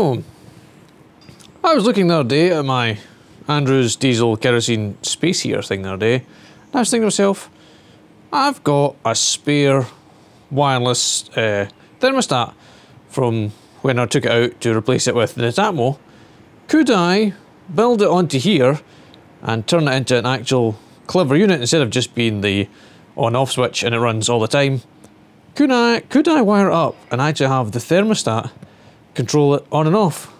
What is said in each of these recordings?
So, I was looking the other day at my Andrews diesel kerosene space heater thing the other day, and I was thinking to myself, I've got a spare wireless uh, thermostat from when I took it out to replace it with the Netatmo. Could I build it onto here and turn it into an actual clever unit instead of just being the on-off switch and it runs all the time? Could I could I wire it up and actually have the thermostat control it on and off?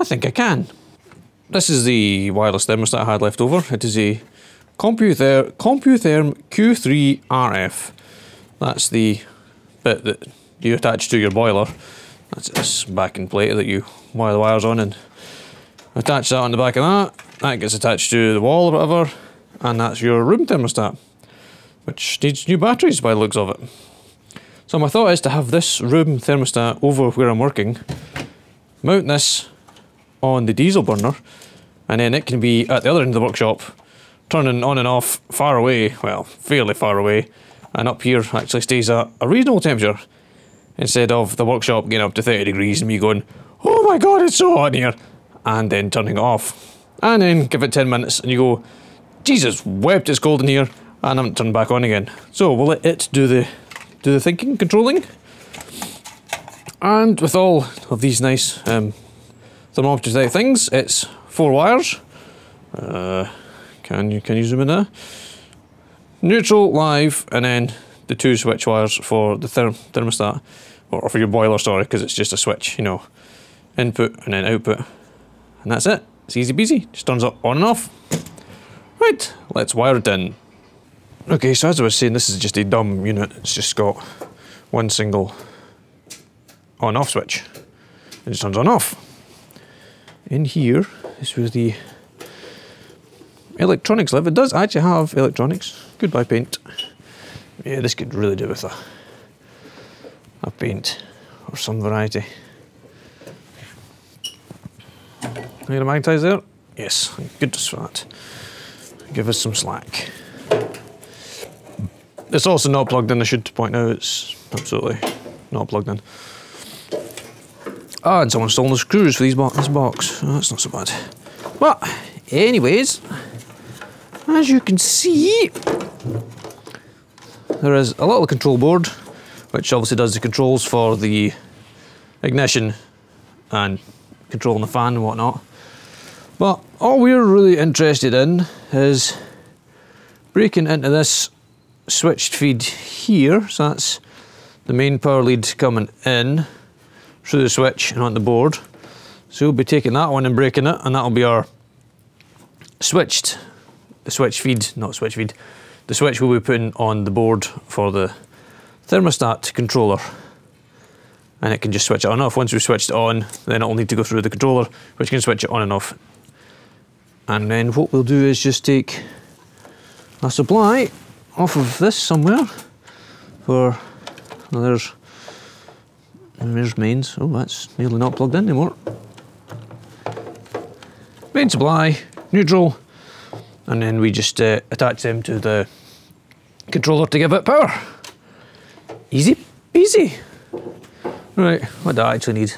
I think I can. This is the wireless thermostat I had left over. It is a Computher Computherm Q3 RF. That's the bit that you attach to your boiler. That's this backing plate that you wire the wires on and attach that on the back of that. That gets attached to the wall or whatever, and that's your room thermostat, which needs new batteries by the looks of it. So my thought is to have this room thermostat over where I'm working, mount this on the diesel burner, and then it can be at the other end of the workshop, turning on and off far away, well, fairly far away, and up here actually stays at a reasonable temperature, instead of the workshop getting up to 30 degrees and me going, oh my god, it's so hot in here, and then turning it off. And then give it 10 minutes and you go, Jesus wept, it's cold in here, and I haven't turned back on again. So we'll let it do the do the thinking, controlling. And with all of these nice um, thermometer type things, it's four wires. Uh, can you can you zoom in there? Neutral, live, and then the two switch wires for the therm thermostat, or for your boiler, sorry, because it's just a switch, you know, input and then output, and that's it. It's easy peasy. Just turns it on and off. Right, let's wire it in. Okay, so as I was saying, this is just a dumb unit. It's just got one single on-off switch. It just turns on off. In here is where the electronics live. It does actually have electronics. Goodbye paint. Yeah, this could really do with a, a paint or some variety. Need a magnetize there? Yes, good for that. Give us some slack. It's also not plugged in, I should point out, it's absolutely not plugged in. Ah, and someone's stolen the screws for these bo this box. Oh, that's not so bad. But, anyways, as you can see, there is a little control board, which obviously does the controls for the ignition and controlling the fan and whatnot. But all we're really interested in is breaking into this switched feed here, so that's the main power lead coming in through the switch and on the board. So we'll be taking that one and breaking it, and that'll be our switched, the switch feed, not switch feed, the switch we'll be putting on the board for the thermostat controller. And it can just switch it on and off. Once we've switched it on, then it'll need to go through the controller, which can switch it on and off. And then what we'll do is just take a supply off of this somewhere for well, there's there's mains. Oh, that's nearly not plugged in anymore. Main supply, neutral, and then we just uh, attach them to the controller to give it power. Easy peasy. Right, what do I actually need?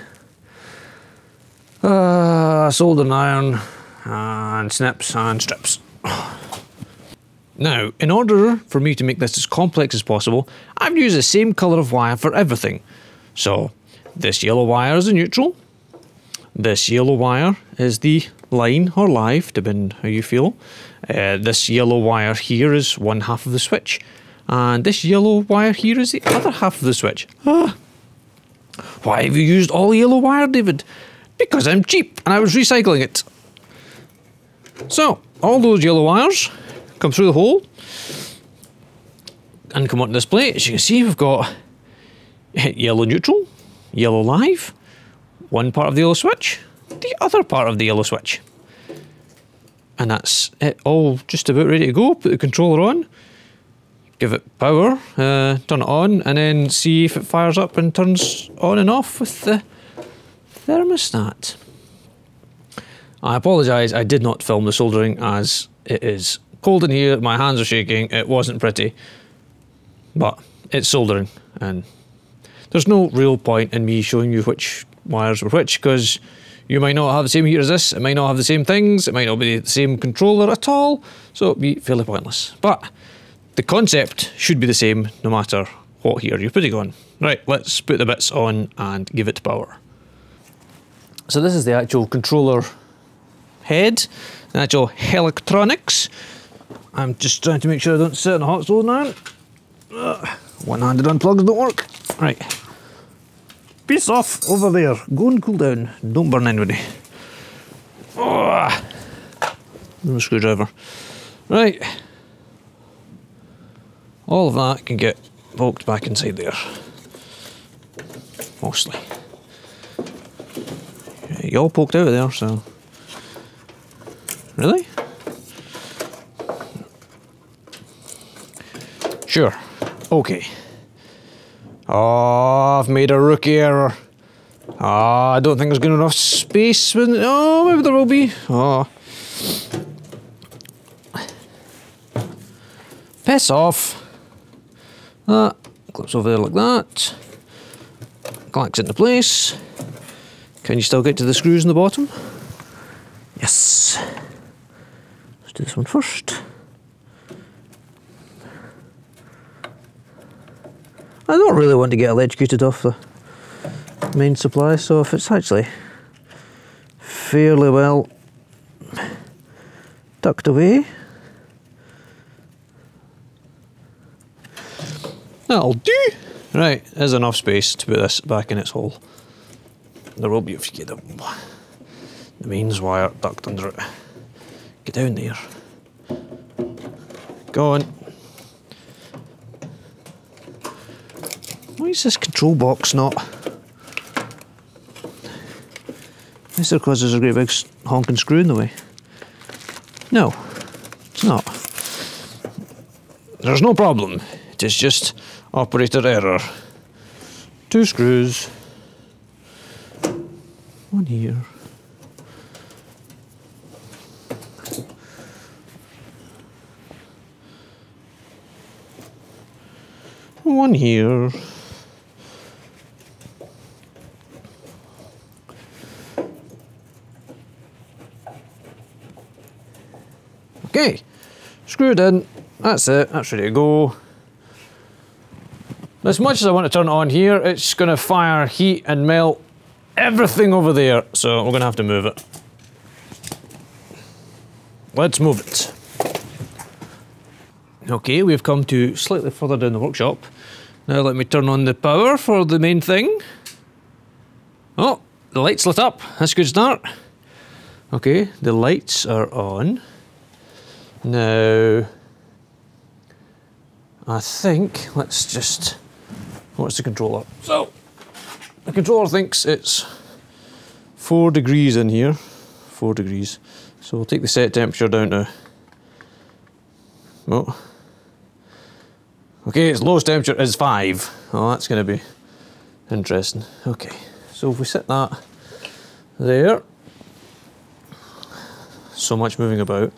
Uh, soldering iron and snips and strips. Now, in order for me to make this as complex as possible, I've used the same colour of wire for everything. So, this yellow wire is the neutral, this yellow wire is the line or live, depending how you feel. Uh, this yellow wire here is one half of the switch, and this yellow wire here is the other half of the switch. Ah. Why have you used all yellow wire, David? Because I'm cheap and I was recycling it. So, all those yellow wires come through the hole and come onto this plate. As you can see, we've got yellow neutral, yellow live, one part of the yellow switch, the other part of the yellow switch. And that's it all just about ready to go. Put the controller on, give it power, uh, turn it on, and then see if it fires up and turns on and off with the thermostat. I apologise, I did not film the soldering as it is cold in here, my hands are shaking, it wasn't pretty. But it's soldering, and there's no real point in me showing you which wires were which because you might not have the same heater as this, it might not have the same things, it might not be the same controller at all, so it'd be fairly pointless. But the concept should be the same no matter what heater you're putting on. Right, let's put the bits on and give it power. So this is the actual controller head, the actual electronics. I'm just trying to make sure I don't sit in a hot stove now. One-handed unplugs don't work. Right. Peace off over there. Go and cool down. Don't burn anybody. Oh, screwdriver. Right. All of that can get poked back inside there. Mostly. You all poked out of there, so. Really? Sure. Okay. Oh, I've made a rookie error. Oh, I don't think there's good enough space. Oh, maybe there will be. Oh. Piss off. That clips over there like that. Clacks into place. Can you still get to the screws in the bottom? Yes. Let's do this one first. I don't really want to get electrocuted off the main supply, so if it's actually fairly well tucked away, that'll do. Right, there's enough space to put this back in its hole. There will be if you get the, the mains wire tucked under it. Get down there. Go on. Why is this control box not? Is because there's a great big honking screw in the way? No, it's not. There's no problem. It is just operator error. Two screws. One here. One here. Okay, screwed in. That's it, that's ready to go. As much as I want to turn it on here, it's going to fire heat and melt everything over there, so we're going to have to move it. Let's move it. Okay, we've come to slightly further down the workshop. Now let me turn on the power for the main thing. Oh, the lights lit up. That's a good start. Okay, the lights are on. Now, I think, let's just, what's the controller? So, the controller thinks it's four degrees in here, four degrees. So we'll take the set temperature down to, oh, okay, its lowest temperature is five. Oh, that's going to be interesting. Okay, so if we set that there, so much moving about,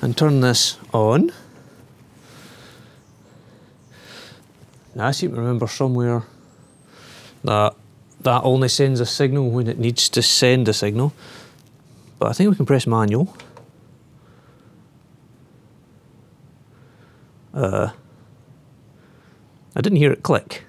and turn this on. Now I seem to remember somewhere that that only sends a signal when it needs to send a signal. But I think we can press manual. Uh, I didn't hear it click.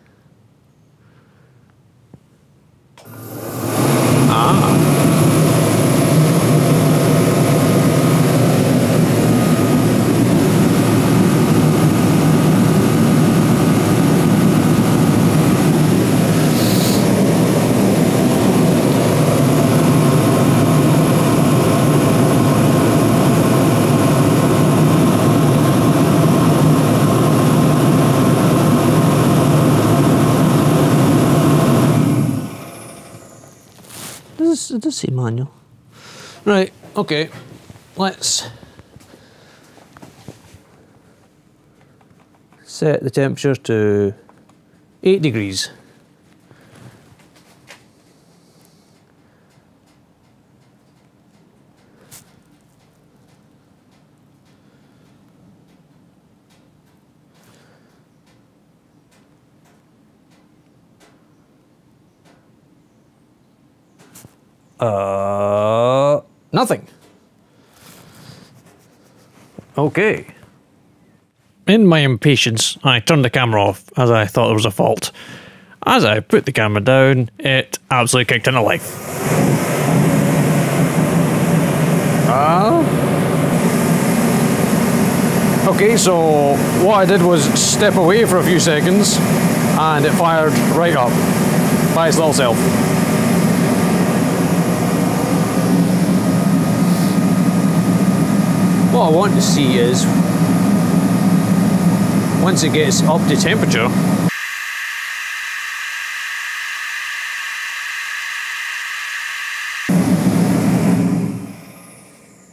Does it does say manual? Right. Okay. Let's set the temperature to eight degrees. Uh, nothing. Okay. In my impatience, I turned the camera off as I thought there was a fault. As I put the camera down, it absolutely kicked into life. Ah. okay, so what I did was step away for a few seconds and it fired right up by its little self. What I want to see is once it gets up to temperature,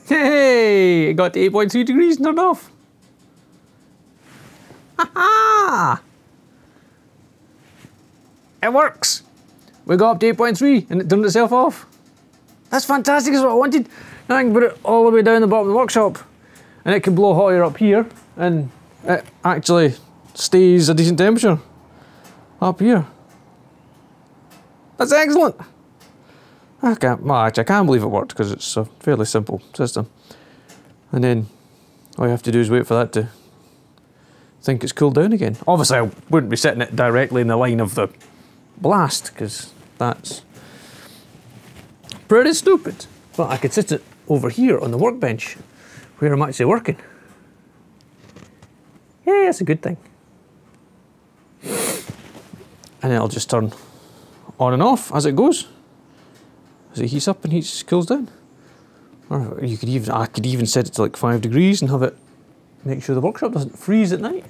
Hey, it got to 8.3 degrees and turned off. Ha ha! It works. We got up to 8.3 and it turned itself off. That's fantastic, that's what I wanted. Now I can put it all the way down the bottom of the workshop and it can blow hot air up here and it actually stays a decent temperature up here. That's excellent. I can't, well, actually, I can't believe it worked because it's a fairly simple system. And then all you have to do is wait for that to think it's cooled down again. Obviously, I wouldn't be setting it directly in the line of the blast because that's pretty stupid. But I could sit it over here on the workbench where I'm actually working. Yeah, that's a good thing. And it'll just turn on and off as it goes. As it heats up and heats cools down. Or you could even I could even set it to like five degrees and have it make sure the workshop doesn't freeze at night.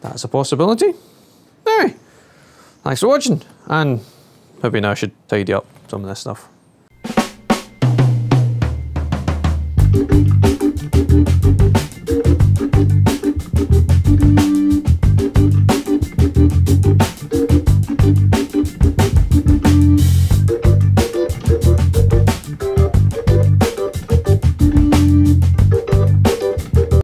That's a possibility. Anyway, thanks for watching, and maybe now I should tidy up some of this stuff. Thank you.